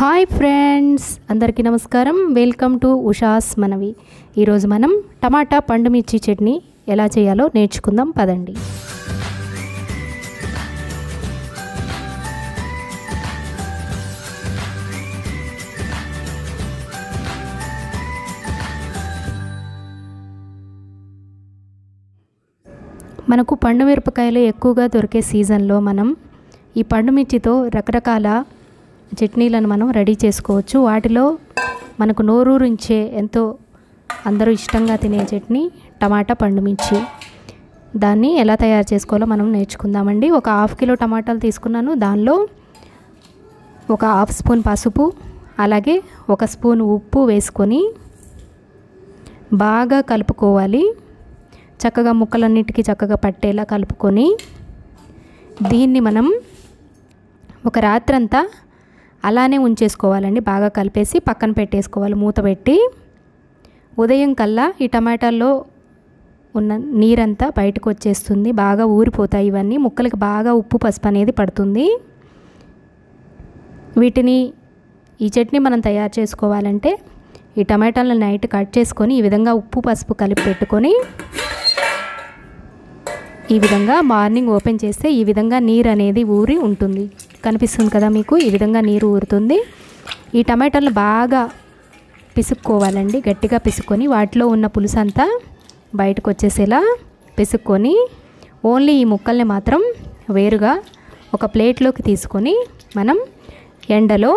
Hi friends అందరికీ నమస్కారం. Welcome to Usha's మనవి. ఈరోజు మనం టమాటా పండు మిర్చి చట్నీ ఎలా చేయాలో నేర్చుకుందాం పదండి. మనకు పండు మిరపకాయలు ఎక్కువగా దొరికే సీజన్లో మనం ఈ పండు మిర్చితో రకరకాల చట్నీలను మనం రెడీ చేసుకోవచ్చు. వాటిలో మనకు నోరూరించే ఎంతో అందరూ ఇష్టంగా తినే చట్నీ టమాటా పండు మిర్చి. దాన్ని ఎలా తయారు చేసుకోవాలో మనం నేర్చుకుందామండి. ఒక హాఫ్ కిలో టమాటాలు తీసుకున్నాను. దానిలో ఒక హాఫ్ స్పూన్ పసుపు అలాగే ఒక స్పూన్ ఉప్పు వేసుకొని బాగా కలుపుకోవాలి. చక్కగా ముక్కలన్నిటికీ చక్కగా పట్టేలా కలుపుకొని దీన్ని మనం ఒక రాత్రంతా అలానే ఉంచేసుకోవాలండి. బాగా కలిపేసి పక్కన పెట్టేసుకోవాలి. మూత పెట్టి ఉదయం కల్లా ఈ టమాటాల్లో ఉన్న నీరంతా బయటకు వచ్చేస్తుంది. బాగా ఊరిపోతాయి ఇవన్నీ. ముక్కలకి బాగా ఉప్పు పసుపు అనేది పడుతుంది. వీటిని ఈ చట్నీ మనం తయారు చేసుకోవాలంటే ఈ టమాటాలను నైట్ కట్ చేసుకొని ఈ విధంగా ఉప్పు పసుపు కలిపి పెట్టుకొని ఈ విధంగా మార్నింగ్ ఓపెన్ చేస్తే ఈ విధంగా నీరు అనేది ఊరి ఉంటుంది. కనిపిస్తుంది కదా మీకు? ఈ విధంగా నీరు ఊరుతుంది. ఈ టమాటాలు బాగా పిసుక్కోవాలండి. గట్టిగా పిసుక్కొని వాటిలో ఉన్న పులుసంతా బయటకు వచ్చేసేలా పిసుక్కొని ఓన్లీ ఈ ముక్కల్ని మాత్రం వేరుగా ఒక ప్లేట్లోకి తీసుకొని మనం ఎండలో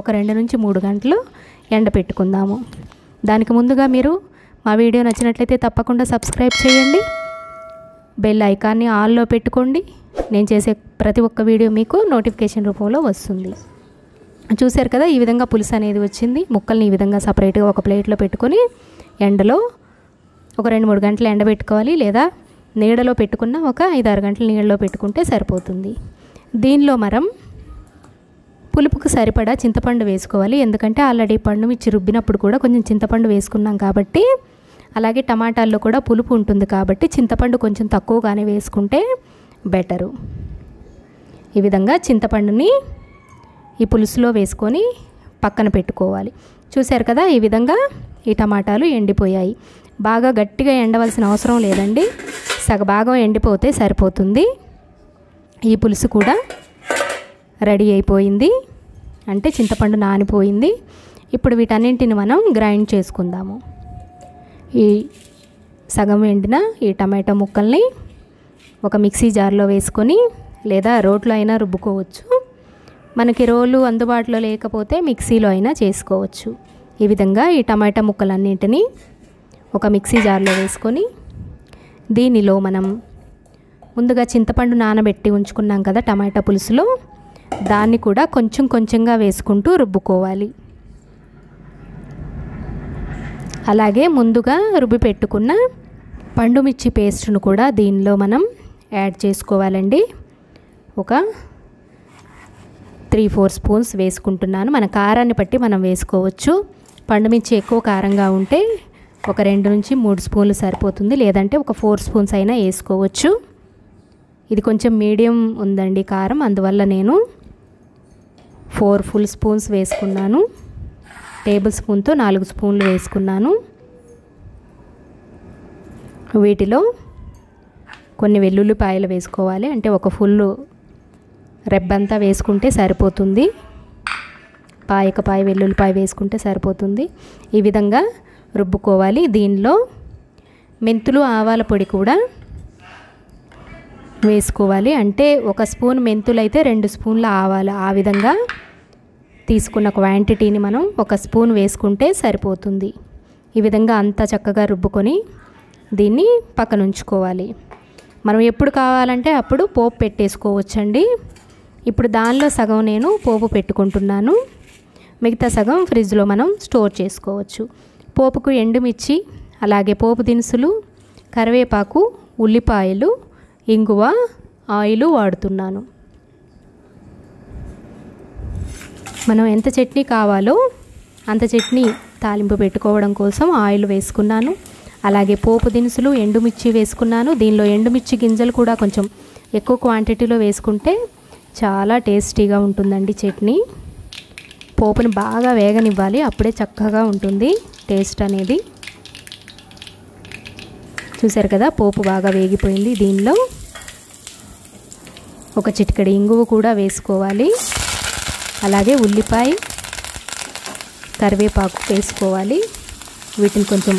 ఒక రెండు నుంచి మూడు గంటలు ఎండ పెట్టుకుందాము. దానికి ముందుగా మీరు మా వీడియో నచ్చినట్లయితే తప్పకుండా సబ్స్క్రైబ్ చేయండి. బెల్ ఐకాన్ని ఆన్లో పెట్టుకోండి. నేను చేసే ప్రతి ఒక్క వీడియో మీకు నోటిఫికేషన్ రూపంలో వస్తుంది. చూశారు కదా ఈ విధంగా పులుసు అనేది వచ్చింది. ముక్కల్ని ఈ విధంగా సపరేట్గా ఒక ప్లేట్లో పెట్టుకొని ఎండలో ఒక రెండు మూడు గంటలు ఎండబెట్టుకోవాలి లేదా నీడలో పెట్టుకున్న ఒక ఐదు ఆరు గంటలు నీడలో పెట్టుకుంటే సరిపోతుంది. దీనిలో మనం పులుపుకు సరిపడా చింతపండు వేసుకోవాలి. ఎందుకంటే ఆల్రెడీ పండు మిర్చి రుబ్బినప్పుడు కూడా కొంచెం చింతపండు వేసుకున్నాం కాబట్టి అలాగే టమాటాల్లో కూడా పులుపు ఉంటుంది కాబట్టి చింతపండు కొంచెం తక్కువగానే వేసుకుంటే బెటరు. ఈ విధంగా చింతపండుని ఈ పులుసులో వేసుకొని పక్కన పెట్టుకోవాలి. చూశారు కదా ఈ విధంగా ఈ టమాటాలు ఎండిపోయాయి. బాగా గట్టిగా ఎండవలసిన అవసరం లేదండి. సగభాగం ఎండిపోతే సరిపోతుంది. ఈ పులుసు కూడా రెడీ అయిపోయింది. అంటే చింతపండు నానిపోయింది. ఇప్పుడు వీటన్నింటిని మనం గ్రైండ్ చేసుకుందాము. ఈ సగం ఎండిన ఈ టమాటో ముక్కల్ని ఒక మిక్సీ జార్లో వేసుకొని లేదా రోట్లో అయినా రుబ్బుకోవచ్చు. మనకి రోలు అందుబాటులో లేకపోతే మిక్సీలో అయినా చేసుకోవచ్చు. ఈ విధంగా ఈ టమాటా ముక్కలన్నింటినీ ఒక మిక్సీ జార్లో వేసుకొని దీనిలో మనం ముందుగా చింతపండు నానబెట్టి ఉంచుకున్నాం కదా టమాటా పులుసులో దాన్ని కూడా కొంచెం కొంచెంగా వేసుకుంటూ రుబ్బుకోవాలి. అలాగే ముందుగా రుబ్బి పెట్టుకున్న పండుమిర్చి పేస్ట్ను కూడా దీనిలో మనం యాడ్ చేసుకోవాలండి. ఒక త్రీ ఫోర్ స్పూన్స్ వేసుకుంటున్నాను. మన కారాన్ని బట్టి మనం వేసుకోవచ్చు. పండుమిర్చి ఎక్కువ కారంగా ఉంటే ఒక రెండు నుంచి మూడు స్పూన్లు సరిపోతుంది. లేదంటే ఒక ఫోర్ స్పూన్స్ అయినా వేసుకోవచ్చు. ఇది కొంచెం మీడియం ఉందండి కారం. అందువల్ల నేను ఫోర్ ఫుల్ స్పూన్స్ వేసుకున్నాను. టేబుల్ స్పూన్తో నాలుగు స్పూన్లు వేసుకున్నాను. వీటిలో కొన్ని వెల్లుల్లిపాయలు వేసుకోవాలి. అంటే ఒక ఫుల్ రెబ్బంతా వేసుకుంటే సరిపోతుంది. పాయకపాయ వెల్లుల్లిపాయ వేసుకుంటే సరిపోతుంది. ఈ విధంగా రుబ్బుకోవాలి. దీనిలో మెంతులు ఆవాల పొడి కూడా వేసుకోవాలి. అంటే ఒక స్పూన్ మెంతులు అయితే రెండు స్పూన్ల ఆవాలు. ఆ విధంగా తీసుకున్న క్వాంటిటీని మనం ఒక స్పూన్ వేసుకుంటే సరిపోతుంది. ఈ విధంగా అంతా చక్కగా రుబ్బుకొని దీన్ని పక్కన ఉంచుకోవాలి. మనం ఎప్పుడు కావాలంటే అప్పుడు పోపు పెట్టేసుకోవచ్చండి. ఇప్పుడు దానిలో సగం నేను పోపు పెట్టుకుంటున్నాను. మిగతా సగం ఫ్రిడ్జ్లో మనం స్టోర్ చేసుకోవచ్చు. పోపుకు ఎండుమిర్చి అలాగే పోపు దినుసులు కరివేపాకు ఉల్లిపాయలు ఇంగువ ఆయిల్ వాడుతున్నాను. మనం ఎంత చట్నీ కావాలో అంత చట్నీ తాలింపు పెట్టుకోవడం కోసం ఆయిల్ వేసుకున్నాను. అలాగే పోపు దినుసులు ఎండుమిర్చి వేసుకున్నాను. దీనిలో ఎండుమిర్చి గింజలు కూడా కొంచెం ఎక్కువ క్వాంటిటీలో వేసుకుంటే చాలా టేస్టీగా ఉంటుందండి చట్నీ. పోపుని బాగా వేగనివ్వాలి అప్పుడే చక్కగా ఉంటుంది టేస్ట్ అనేది. చూసారు కదా పోపు బాగా వేగిపోయింది. దీనిలో ఒక చిటికడి ఇంగువ కూడా వేసుకోవాలి. అలాగే ఉల్లిపాయ కరివేపాకు వేసుకోవాలి. వీటిని కొంచెం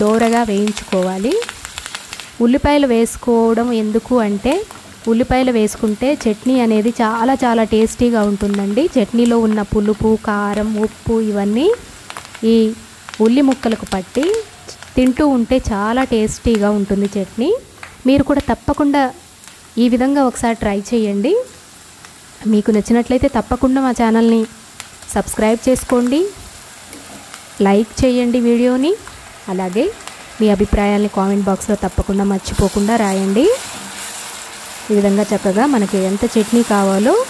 దోరగా వేయించుకోవాలి. ఉల్లిపాయలు వేసుకోవడం ఎందుకు అంటే ఉల్లిపాయలు వేసుకుంటే చట్నీ అనేది చాలా చాలా టేస్టీగా ఉంటుందండి. చట్నీలో ఉన్న పులుపు కారం ఉప్పు ఇవన్నీ ఈ ఉల్లి ముక్కలకు పట్టి తింటూ ఉంటే చాలా టేస్టీగా ఉంటుంది చట్నీ. మీరు కూడా తప్పకుండా ఈ విధంగా ఒకసారి ట్రై చేయండి. మీకు నచ్చినట్లయితే తప్పకుండా మా ఛానల్ని సబ్స్క్రైబ్ చేసుకోండి లైక్ చేయండి వీడియోని అలాగే మీ అభిప్రాయాల్ని కామెంట్ బాక్స్లో తప్పకుండా మర్చిపోకుండా రాయండి. ఈ విధంగా చక్కగా మనకి ఎంత చట్నీ కావాలో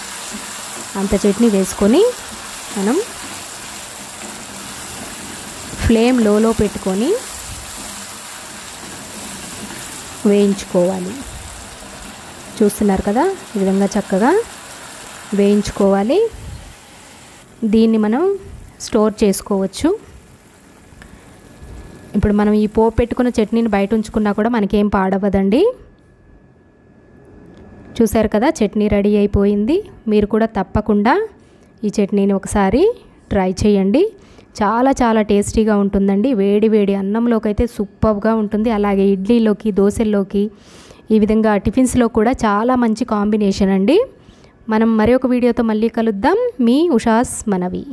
అంత చట్నీ వేసుకొని మనం ఫ్లేమ్ లోలో పెట్టుకొని వేయించుకోవాలి. చూస్తున్నారు కదా? ఈ విధంగా చక్కగా వేయించుకోవాలి. దీన్ని మనం స్టోర్ చేసుకోవచ్చు. ఇప్పుడు మనం ఈ పోపు పెట్టుకున్న చట్నీని బయట ఉంచుకున్నా కూడా మనకేం పాడవదండి చూసారు కదా చట్నీ రెడీ అయిపోయింది. మీరు కూడా తప్పకుండా ఈ చట్నీని ఒకసారి ట్రై చేయండి. చాలా చాలా టేస్టీగా ఉంటుందండి. వేడి వేడి అన్నంలోకి అయితే సూపర్గా ఉంటుంది. అలాగే ఇడ్లీలోకి దోశల్లోకి ఈ విధంగా టిఫిన్స్లో కూడా చాలా మంచి కాంబినేషన్ అండి. మనం మరి ఒక వీడియోతో మళ్ళీ కలుద్దాం. మీ ఉషాస్ మనవి.